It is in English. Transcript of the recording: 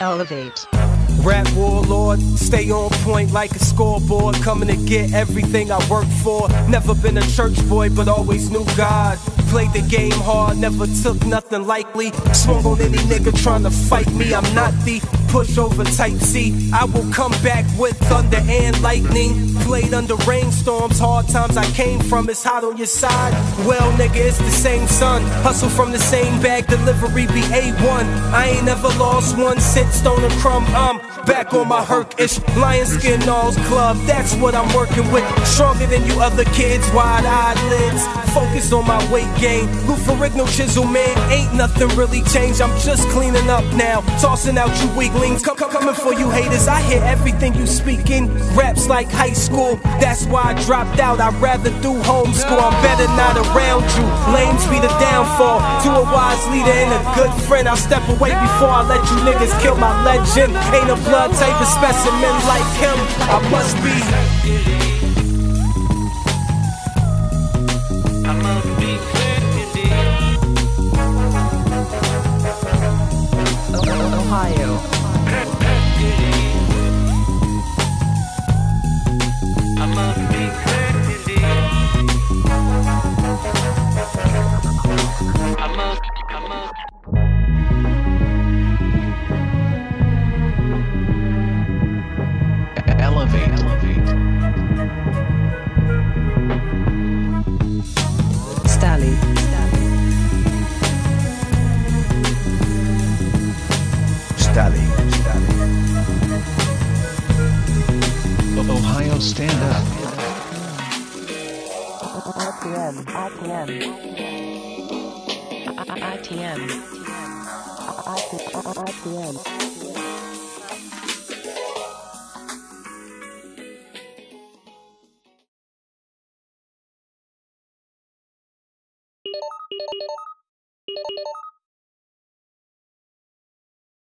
Elevate. Rap warlord, stay on point like a scoreboard. Coming to get everything I worked for. Never been a church boy, but always knew God. Played the game hard, never took nothing lightly. Swung on any nigga trying to fight me. I'm not the pushover type C. I will come back with thunder and lightning. Played under rainstorms, hard times I came from. It's hot on your side. Well, nigga, it's the same sun. Hustle from the same bag, delivery be A1. I ain't never lost one stone a crumb. I'm back on my herk-ish. Lion skin alls club, that's what I'm working with. Stronger than you other kids, wide eyed lids. Focus on my weight gain. Lou Ferrigno chisel, man, ain't nothing really changed. I'm just cleaning up now. Tossing out you weaklings. Come, come, coming for you haters. I hear everything you speaking. Raps like high school, that's why I dropped out. I'd rather do homeschool. I'm better not around you. Lames be the downfall. To a wise leader and a good friend, I'll step away before I let you niggas kill my legend. Ain't a blood type of specimen like him. I must be. Ohio. Stand up. RPM. RPM. ITM. RPM.